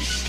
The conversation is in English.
Shh.